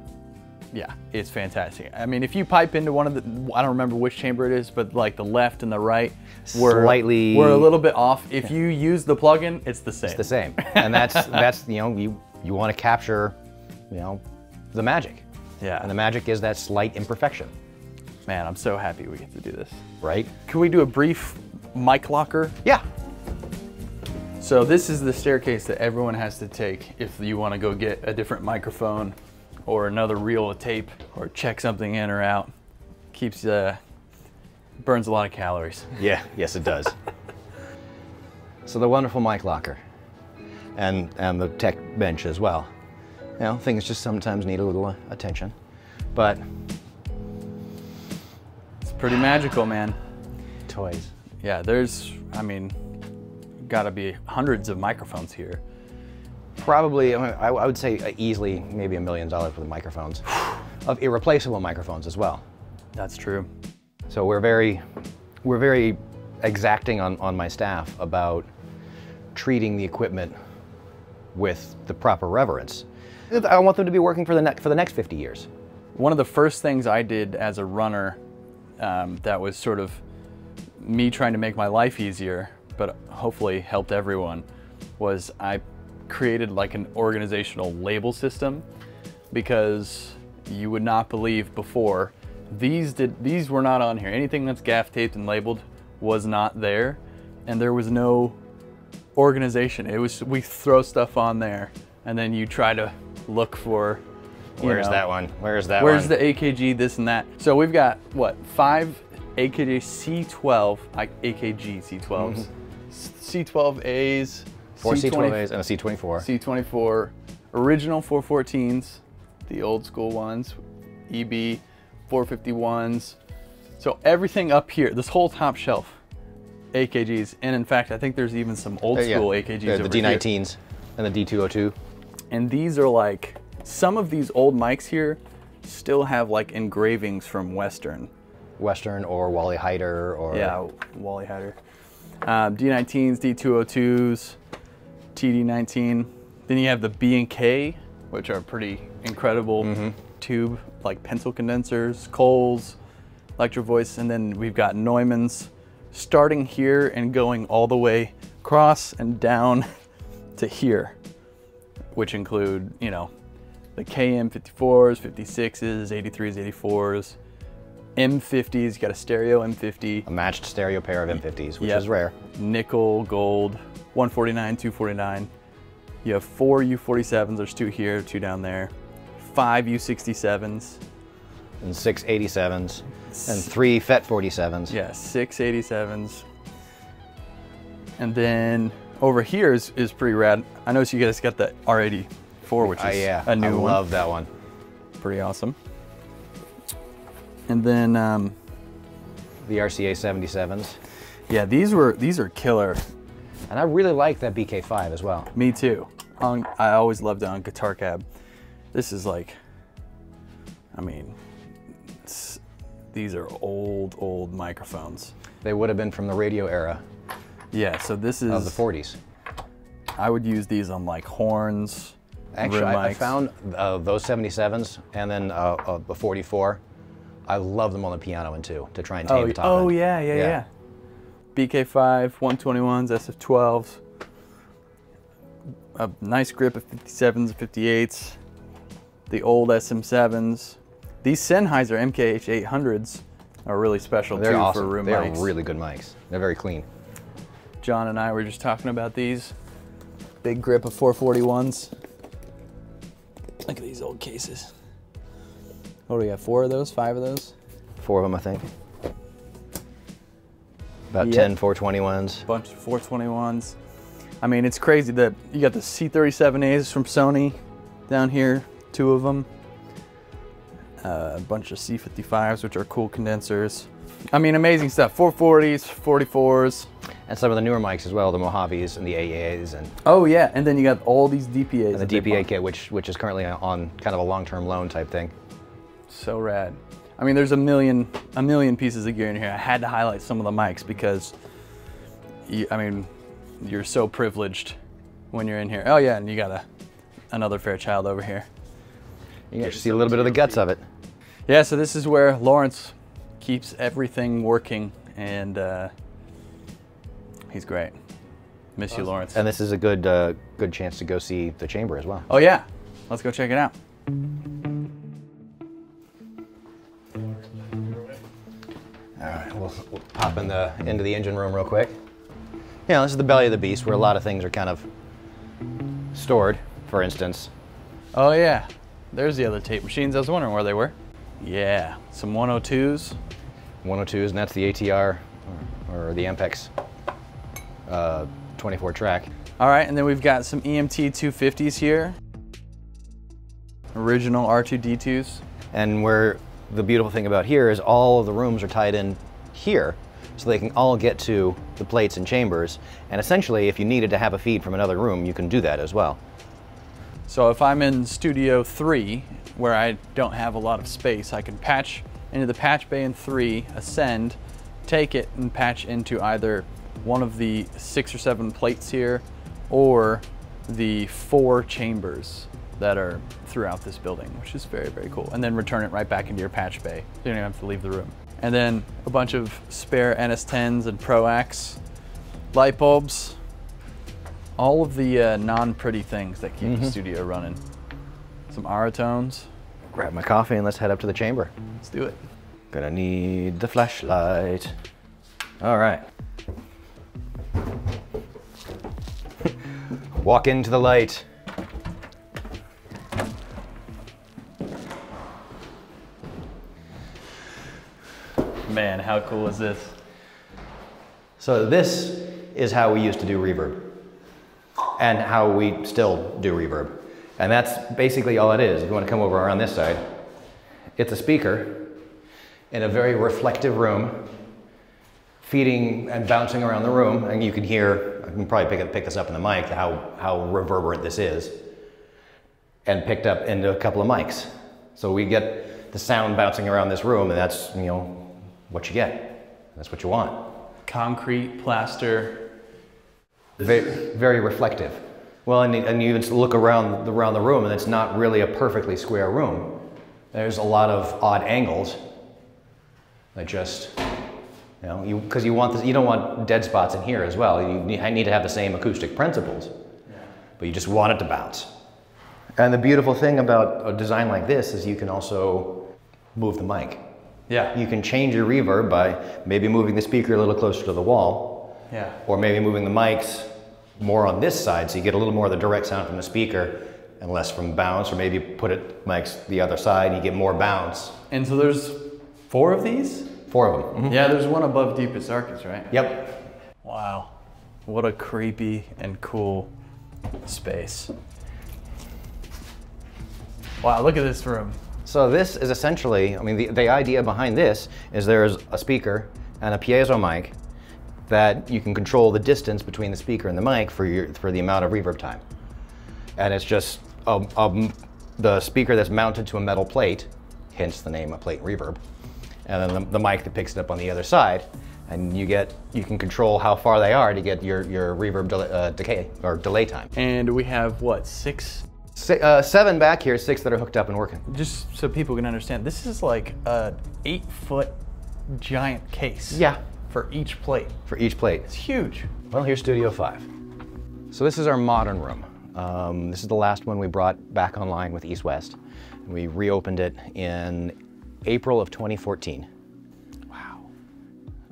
yeah, it's fantastic. I mean, if you pipe into one of the, I don't remember which chamber it is, but like the left and the right were Slightly- were a little bit off. If you use the plugin, it's the same. It's the same. And that's <laughs> that's you know, you you want to capture, you know, the magic. Yeah. And the magic is that slight imperfection, Man, I'm so happy we get to do this. right? Can we do a brief mic locker? Yeah. So this is the staircase that everyone has to take if you want to go get a different microphone or another reel of tape or check something in or out. Keeps uh burns a lot of calories. <laughs> Yeah, yes it does. so the wonderful mic locker and and the tech bench as well. You know, things just sometimes need a little uh, attention. But It's pretty magical, man. toys. Yeah, there's I mean got to be hundreds of microphones here. Probably, I, mean, I I would say easily maybe a million dollars worth of microphones, of irreplaceable microphones as well. That's true. So we're very, we're very exacting on, on my staff about treating the equipment with the proper reverence. I want them to be working for the, ne- for the next 50 years. One of the first things I did as a runner um, that was sort of me trying to make my life easier, but hopefully helped everyone, was I created like an organizational label system because you would not believe before these did these were not on here. Anything that's gaff taped and labeled was not there, and there was no organization. It was we throw stuff on there, and then you try to look for. Where's know, that one? Where's that one? Where's one? the AKG, this and that? So we've got what five AKG C12, like AKG C12s, C12As, Four C20 C12As and a C24. C24, original 414s, the old school ones, EB 451s. So everything up here, this whole top shelf, AKGs, and in fact, I think there's even some old Uh, yeah. school AKGs The, the. D19s and the D202. And these are like some of these old mics here still have like engravings from Western. Western or Wally Heider or Yeah, Wally Heider. Um, D19s, D202s, TD19. Then you have the B and K, which are pretty incredible mm-hmm. tube, like pencil condensers, Coles, Electro Voice, and then we've got Neumann's, starting here and going all the way across and down <laughs> to here, which include, you know, the KM54s, 56s, 83s, 84s, M50s. You got a stereo M50 a matched stereo pair of M50s, which Yep. is rare. nickel, gold, 149, 249. You have four U47s, there's two here, two down there. Five U67s, And six 87s and three FET 47s. yeah, six 87s. And then over here is, is pretty rad. I noticed you guys got the R84, which is Uh, yeah, a new I one. I love that one. Pretty awesome. And then, um, The RCA 77s. yeah, these were these are killer. And I really like that BK5 as well. Me too. On, I always loved it on Guitar Cab. This is like, I mean, these are old, old microphones. They would have been from the radio era Yeah, so this is, of the 40s. I would use these on like horns, Actually, I, I found uh, those 77s and then uh, uh, the 44. I love them on the piano in too to try and tame Oh, the top oh end. yeah, yeah, yeah, BK5, 121s, SF12s, a nice grip of 57s, 58s, the old SM7s. These Sennheiser MKH 800s are really special They're too awesome. for room they mics. are really good mics. They're very clean. John and I were just talking about these. Big grip of 441s. Look at these old cases. What do we have? Four of those? Five of those? Four of them, I think. About Yep. 10 421s. bunch of 421s. I mean, it's crazy that you got the C37As from Sony down here, two of them. Uh, a bunch of C55s, which are cool condensers. I mean, amazing stuff. 440s, 44s. And some of the newer mics as well, the Mojaves and the AAs and, Oh yeah, and then you got all these DPAs. and the DPA kit, which which is currently on kind of a long-term loan type thing. So rad. I mean, there's a million, a million pieces of gear in here. I had to highlight some of the mics because, you, I mean, you're so privileged when you're in here. Oh yeah, and you got a, another Fairchild over here. You get to see a little bit of the guts of it. Yeah, so this is where Lawrence keeps everything working, and uh, he's great. Miss you, Lawrence. And this is a good uh, good chance to go see the chamber as well. oh yeah, let's go check it out. All right, we'll, we'll pop in the into the engine room real quick. Yeah, this is the belly of the beast where a lot of things are kind of stored. For instance, Oh yeah, there's the other tape machines. I was wondering where they were. Yeah, some 102s. 102s, and that's the ATR or, or the Ampex uh, 24 track. All right, and then we've got some EMT 250s here. Original R2D2s. And where the beautiful thing about here is all of the rooms are tied in here, so they can all get to the plates and chambers. And essentially, if you needed to have a feed from another room, you can do that as well. So if I'm in Studio 3, where I don't have a lot of space, I can patch into the patch bay in 3, ascend, take it and patch into either one of the six or seven plates here or the four chambers that are throughout this building, which is very, very cool. And then return it right back into your patch bay. You don't even have to leave the room. And then a bunch of spare NS10s and ProAx light bulbs, all of the uh, non-pretty things that keep the studio running. Some Auratones. Grab my coffee and let's head up to the chamber. Let's do it. Gonna need the flashlight. All right. <laughs> Walk into the light. Man, how cool is this? So this is how we used to do reverb and how we still do reverb. And that's basically all it is. If you want to come over around this side, it's a speaker in a very reflective room, feeding and bouncing around the room. And you can hear, I can probably pick, pick this up in the mic, how, how reverberant this is. And picked up into a couple of mics. So we get the sound bouncing around this room, and that's, you know, what you get. That's what you want. Concrete, plaster. Very, very reflective. Well, and, and you even look around the, around the room, and it's not really a perfectly square room. There's a lot of odd angles that just, you know, you because you want this, you don't want dead spots in here as well. You need, I need to have the same acoustic principles, but you just want it to bounce. And the beautiful thing about a design like this is you can also move the mic. Yeah. You can change your reverb by maybe moving the speaker a little closer to the wall, Yeah. or maybe moving the mics more on this side so you get a little more of the direct sound from the speaker and less from bounce, or maybe put it mics the other side and you get more bounce. And so there's four of these? Four of them. Mm-hmm. Yeah, there's one above Deepest Darkest, right? Yep. Wow. What a creepy and cool space. Wow, look at this room. So this is essentially, I mean, the, the idea behind this is there's a speaker and a piezo mic that you can control the distance between the speaker and the mic for your for the amount of reverb time. And it's just a, a- the speaker that's mounted to a metal plate, hence the name a plate reverb, and then the, the mic that picks it up on the other side. And you get you can control how far they are to get your your reverb uh, decay or delay time. And we have what, six? Si- uh, seven back here, six that are hooked up and working. Just so people can understand, this is like a eight foot giant case. Yeah. For each plate. For each plate. It's huge. Well, here's Studio 5. So this is our modern room. Um, this is the last one we brought back online with East West. We reopened it in April of 2014. Wow.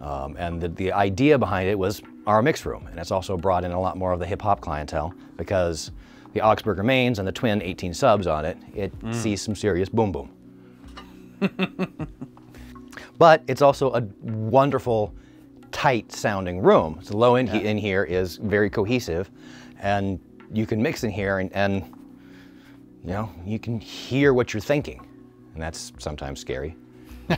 Um, and the, the idea behind it was our mix room. And it's also brought in a lot more of the hip hop clientele because the Augspurger remains and the twin 18 subs on it, it mm. sees some serious boom boom. <laughs> but it's also a wonderful, tight sounding room. So low end he- in here is very cohesive, and you can mix in here and, and you know you can hear what you're thinking, and that's sometimes scary. <laughs>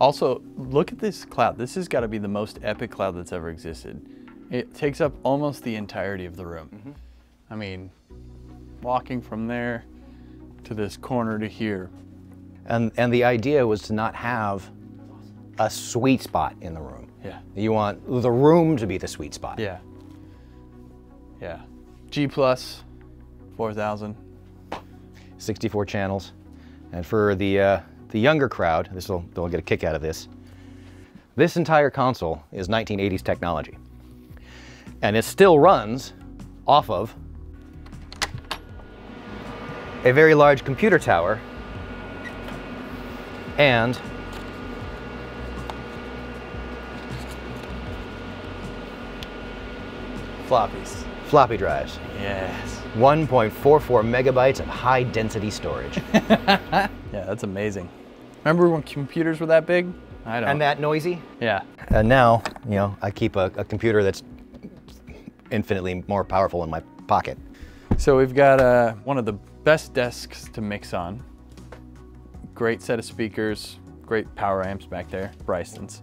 Also, look at this cloud. This has got to be the most epic cloud that's ever existed. It takes up almost the entirety of the room. Mm-hmm. I mean, walking from there to this corner to here. And and the idea was to not have a sweet spot in the room. Yeah. You want the room to be the sweet spot. Yeah. Yeah. G plus, 4,000. 64 channels. And for the, uh, the younger crowd, this will, they'll get a kick out of this. This entire console is 1980s technology. And it still runs off of a very large computer tower and Floppies. floppy drives. Yes. 1.44 megabytes of high density storage. <laughs> Yeah, that's amazing. Remember when computers were that big? I don't. and that noisy? Yeah. And now, you know, I keep a, a computer that's infinitely more powerful in my pocket. So we've got uh, one of the best desks to mix on. Great set of speakers, great power amps back there, Bryston's.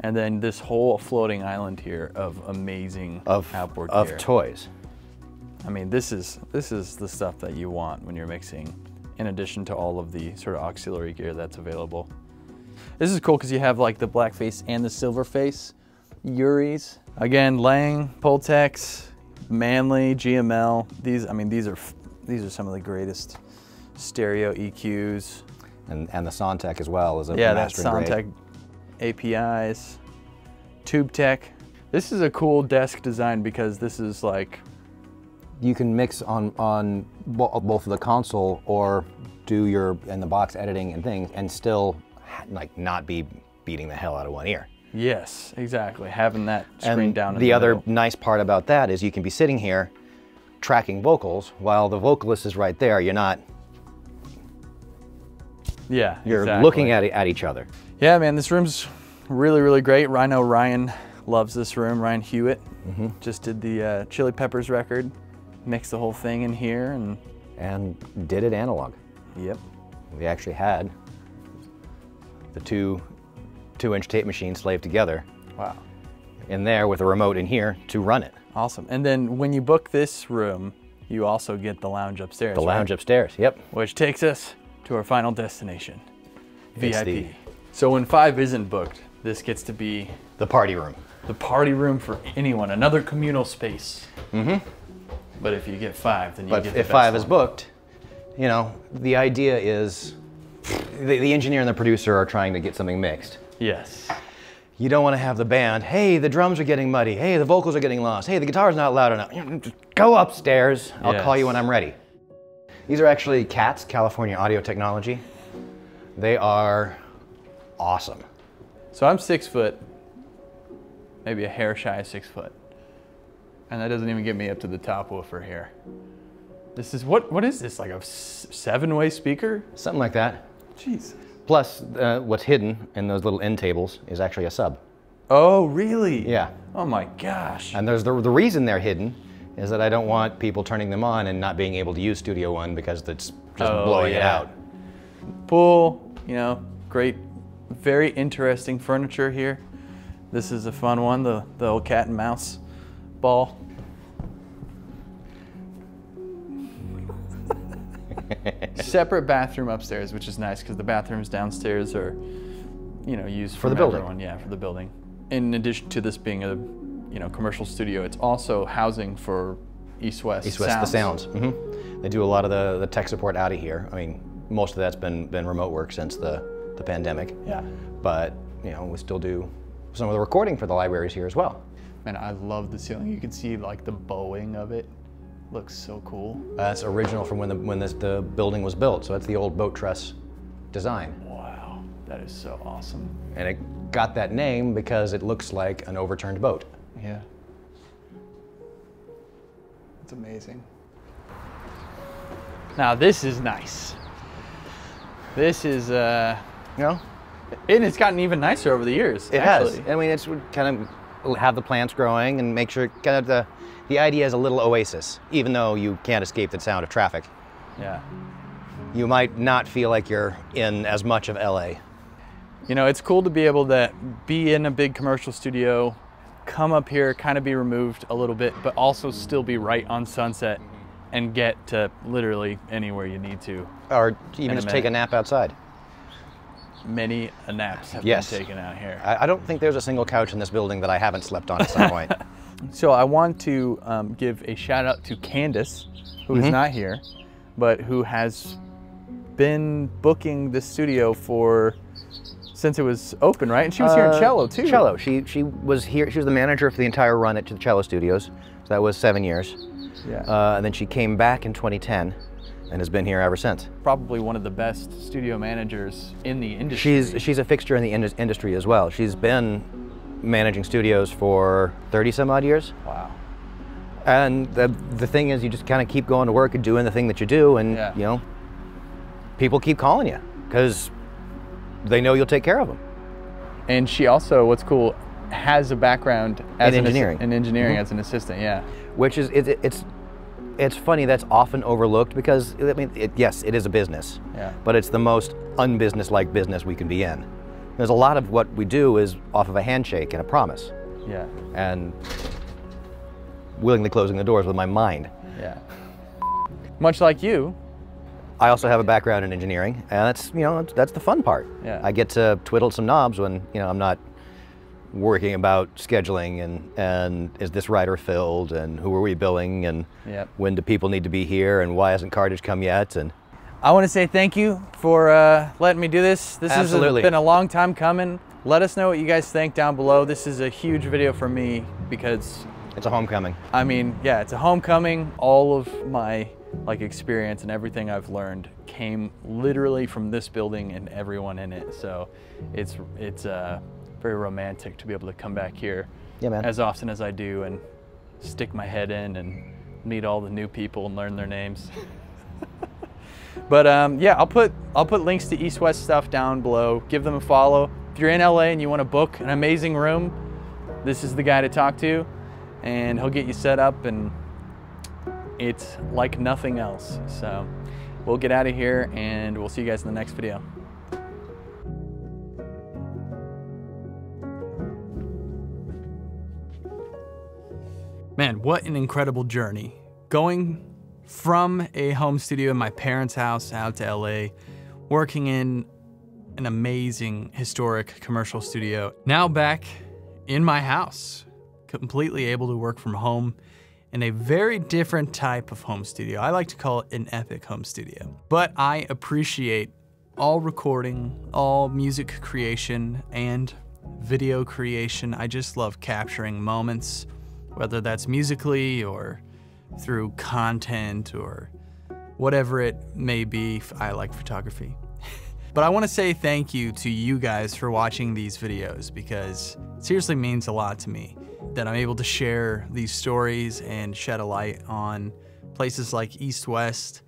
And then this whole floating island here of amazing Of, outboard of gear. toys. I mean, this is this is the stuff that you want when you're mixing, in addition to all of the sort of auxiliary gear that's available. This is cool because you have like the black face and the silver face, UREI's. Again, Lang, Pultecs, Manley, GML. These, I mean, these are these are some of the greatest stereo EQs. And, and the Sontec as well is a Yeah, that mastering grade. APIs, TubeTech. This is a cool desk design because this is like You can mix on, on both of the console or do your in the box editing and things and still like not be beating the hell out of one ear. Yes, exactly. Having that screen And down in the, the, other nice part about that is you can be sitting here tracking vocals while the vocalist is right there. You're not Yeah, you're exactly. looking at at each other. Yeah, man, this room's really, really great. I know Ryan loves this room. Ryan Hewitt Mm-hmm. just did the uh, Chili Peppers record, mixed the whole thing in here, and And did it analog. yep, We actually had the two two inch tape machines slaved together wow, in there with a remote in here to run it. Awesome. And then when you book this room, you also get the lounge upstairs. The right? lounge upstairs. Yep. which takes us to our final destination, It's VIP. the- So when five isn't booked, this gets to be The party room. the party room for anyone, another communal space. Mm-hmm. But if you get five, then you But get the if five is booked, you know, the idea is the, the engineer and the producer are trying to get something mixed. Yes. You don't want to have the band, hey, the drums are getting muddy. Hey, the vocals are getting lost. Hey, the guitar's not loud enough. Just Go upstairs. I'll call you when I'm ready. These are actually CATS, California Audio Technology. They are awesome. So I'm six foot, maybe a hair shy of six foot. And that doesn't even get me up to the top woofer here. This is what what is this? Like a seven-way speaker? Something like that. Jeez. Plus, uh, what's hidden in those little end tables is actually a sub. Oh, really? Yeah. Oh my gosh. And there's the, the reason they're hidden is that I don't want people turning them on and not being able to use Studio One because it's just Oh, blowing it out. Pool, you know, great, very interesting furniture here. This is a fun one, the, the old cat and mouse ball. <laughs> Separate bathroom upstairs, which is nice because the bathrooms downstairs are, you know, used For the building. everyone. Yeah, for the building. In addition to this being a, you know, commercial studio, it's also housing for East West. East West, the sounds. hmm They do a lot of the, the tech support out of here. I mean, most of that's been, been remote work since the, the pandemic. Yeah. But, you know, we still do some of the recording for the libraries here as well. Man, I love the ceiling. You can see like the bowing of it. Looks so cool. That's original from when the, when this, the building was built. So that's the old boat truss design. Wow, that is so awesome. And it got that name because it looks like an overturned boat. Yeah. It's amazing. Now this is nice. This is, uh, You know, and it's gotten even nicer over the years. it actually. has. I mean, it's kind of have the plants growing and make sure kind of the the idea is a little oasis, even though you can't escape the sound of traffic. Yeah. You might not feel like you're in as much of LA. You know, it's cool to be able to be in a big commercial studio, come up here, kind of be removed a little bit, but also still be right on Sunset and get to literally anywhere you need to. Or even just take a nap outside. Many naps have Yes. been taken out here. I, I don't think there's a single couch in this building that I haven't slept on at some point. <laughs> So I want to um, give a shout out to Candace, who is Mhm. not here, but who has been booking this studio for since it was open, right? And she was here in Uh, cello too. Cello. She she was here. She was the manager for the entire run at the Cello Studios. So that was seven years. Yeah. Uh, and then she came back in 2010, and has been here ever since. Probably one of the best studio managers in the industry. She's she's a fixture in the indus- industry as well. She's been managing studios for 30 some odd years. wow. And the the thing is, you just kind of keep going to work and doing the thing that you do, and Yeah. you know, people keep calling you because they know you'll take care of them. And she also, what's cool, has a background as In an engineering. in engineering Mhm. as an assistant. Yeah. which is it, it's it's funny that's often overlooked because I mean it, yes it is a business Yeah. but it's the most unbusiness-like business we can be in there's a lot of what we do is off of a handshake and a promise Yeah. and willingly closing the doors with my mind Yeah. Much like you. I also have a background in engineering and that's you know that's, that's the fun part Yeah. I get to twiddle some knobs when you know I'm not working about scheduling and and is this rider filled and who are we billing and Yep. when do people need to be here and why hasn't cartage come yet and I want to say thank you for uh, letting me do this. This Absolutely. has been a long time coming. Let us know what you guys think down below. This is a huge video for me because it's a homecoming I mean, yeah, it's a homecoming. All of my like experience and everything I've learned came literally from this building and everyone in it. So it's it's uh, very romantic to be able to come back here Yeah, man. as often as I do and stick my head in and meet all the new people and learn their names. <laughs> but um, yeah, I'll put I'll put links to East West stuff down below. Give them a follow. If you're in LA and you want to book an amazing room, this is the guy to talk to, and he'll get you set up and it's like nothing else. So we'll get out of here and we'll see you guys in the next video. Man, what an incredible journey. Going from a home studio in my parents' house out to LA, working in an amazing historic commercial studio, now back in my house, completely able to work from home in a very different type of home studio. I like to call it an epic home studio. But I appreciate all recording, all music creation, and video creation. I just love capturing moments, whether that's musically or through content or whatever it may be. I like photography. <laughs> But I want to say thank you to you guys for watching these videos because it seriously means a lot to me that I'm able to share these stories and shed a light on places like East West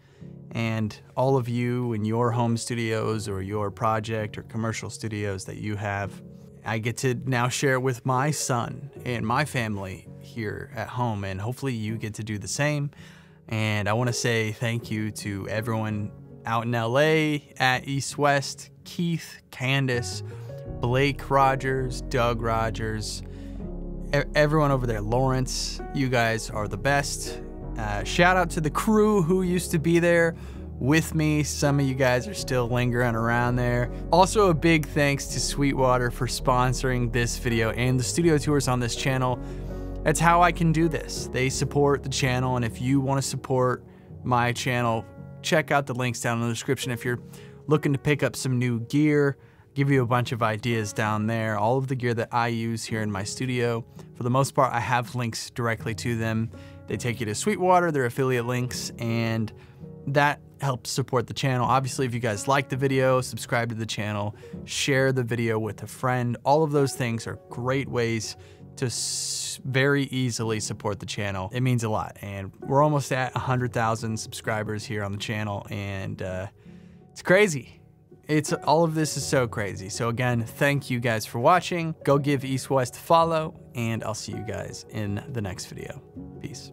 and all of you in your home studios or your project or commercial studios that you have. I get to now share it with my son and my family here at home, and hopefully you get to do the same. And I want to say thank you to everyone out in LA at East West Keith, Candace, Blake Rogers, Doug Rogers, everyone over there, Lawrence, you guys are the best. Uh, shout out to the crew who used to be there with me. Some of you guys are still lingering around there. Also, a big thanks to Sweetwater for sponsoring this video and the studio tours on this channel. That's how I can do this. They support the channel, and if you want to support my channel, check out the links down in the description. If you're looking to pick up some new gear, give you a bunch of ideas down there. All of the gear that I use here in my studio, for the most part, I have links directly to them. They take you to Sweetwater, their affiliate links, and that helps support the channel. Obviously, if you guys like the video, subscribe to the channel, share the video with a friend. All of those things are great ways to very easily support the channel. It means a lot. And we're almost at 100,000 subscribers here on the channel, and uh, it's crazy. It's all of this is so crazy. So again, thank you guys for watching. Go give East West follow, and I'll see you guys in the next video. Peace.